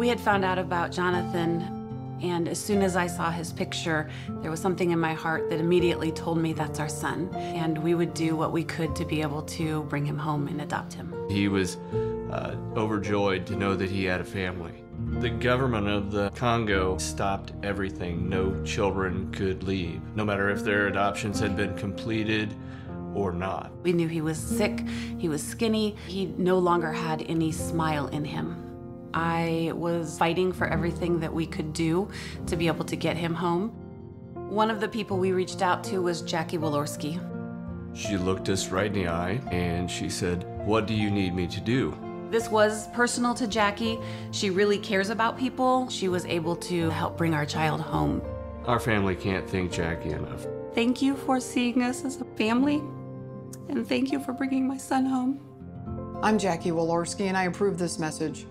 We had found out about Jonathan, and as soon as I saw his picture, there was something in my heart that immediately told me that's our son, and we would do what we could to be able to bring him home and adopt him. He was uh, overjoyed to know that he had a family. The government of the Congo stopped everything. No children could leave, no matter if their adoptions had been completed or not. We knew he was sick, he was skinny, he no longer had any smile in him. I was fighting for everything that we could do to be able to get him home. One of the people we reached out to was Jackie Walorski. She looked us right in the eye and she said, What do you need me to do? This was personal to Jackie. She really cares about people. She was able to help bring our child home. Our family can't thank Jackie enough. Thank you for seeing us as a family, and thank you for bringing my son home. I'm Jackie Walorski, and I approve this message.